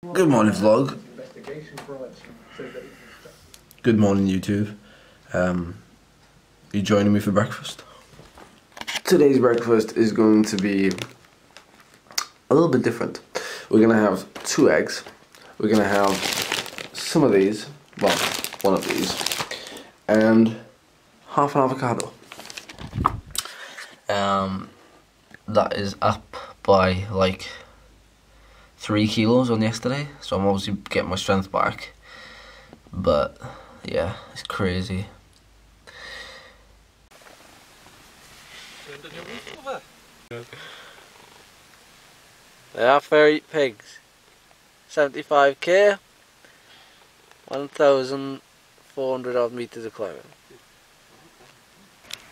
Good morning vlog. Good morning YouTube. Um, you joining me for breakfast? Today's breakfast is going to be a little bit different. We're gonna have two eggs. We're gonna have some of these, well, one of these, and half an avocado. Um, that is up by like three kilos on yesterday, so I'm obviously getting my strength back. But yeah, it's crazy. They are fairy pigs. 75k, 1,400 odd metres of climbing.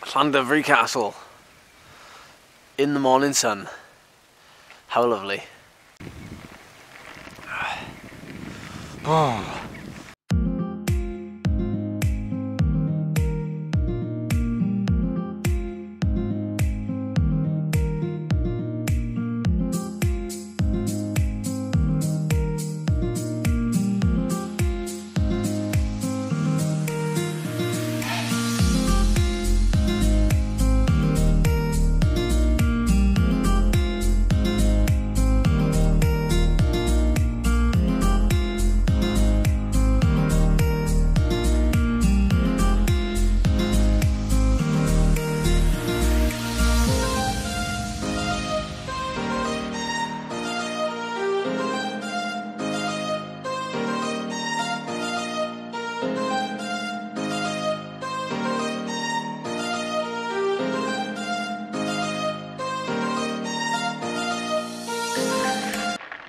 Llandovery Castle. In the morning sun. How lovely. Oh.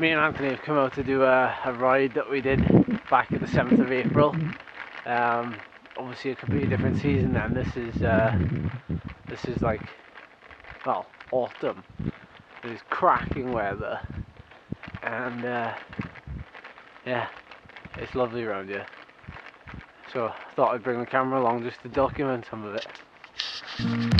Me and Anthony have come out to do a, a, ride that we did back at the 7th of April. Um, obviously a completely different season then. This is uh, this is like well autumn. It's cracking weather and uh, yeah, it's lovely around here. So I thought I'd bring the camera along just to document some of it.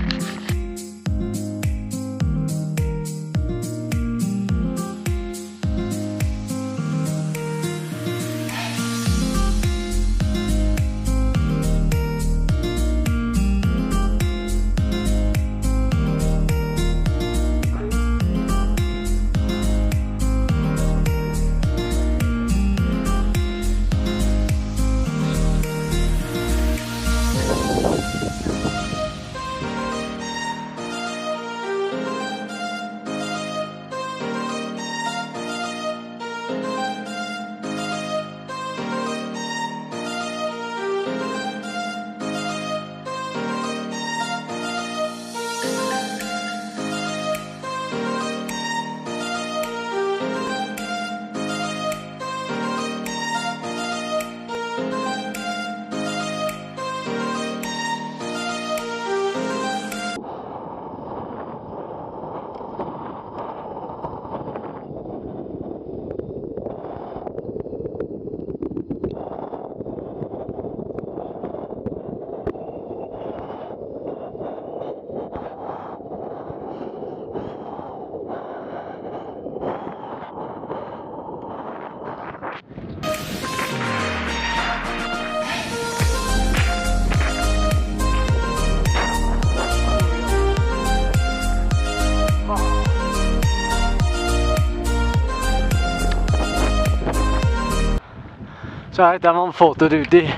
So I'm on photo duty.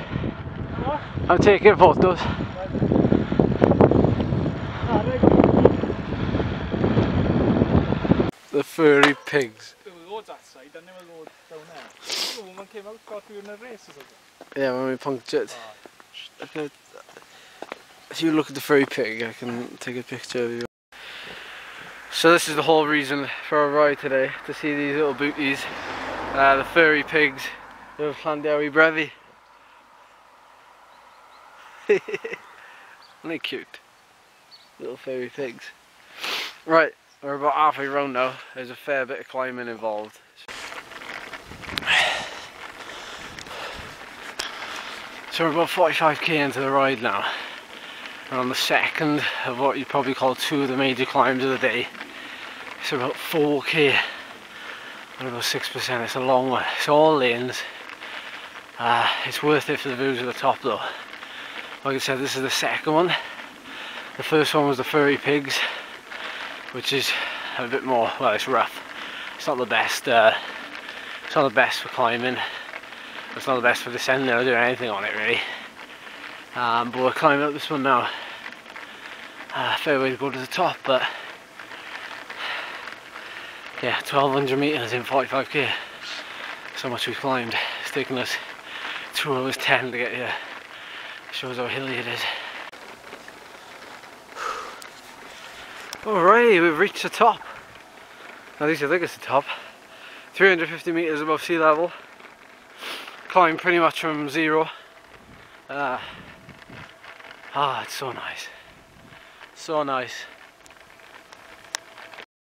I'm taking photos. The furry pigs. Yeah, when we punctured. If you look at the furry pig, I can take a picture of you. So this is the whole reason for our ride today, to see these little booties, uh, the furry pigs of Llanddewi Brefi. Aren't they cute? Little fairy pigs. Right, we're about halfway round now. There's a fair bit of climbing involved. So we're about 45k into the ride now. We're on the second of what you'd probably call two of the major climbs of the day. So about 4k and about 6%. It's a long one. It's all lanes. Uh, it's worth it for the views at the top though. Like I said, this is the second one. The first one was the furry pigs, which is a bit more, well it's rough. It's not the best, uh, it's not the best for climbing. It's not the best for descending or doing anything on it really. Um, but we're climbing up this one now. Uh, fair way to go to the top, but yeah, 1200 meters in 45k. So much we've climbed. It's taken us 2 hours 10 to get here. Shows how hilly it is. Alright, we've reached the top. At least I think it's the top. 350 meters above sea level. Climb pretty much from zero. Uh, ah, it's so nice. So nice.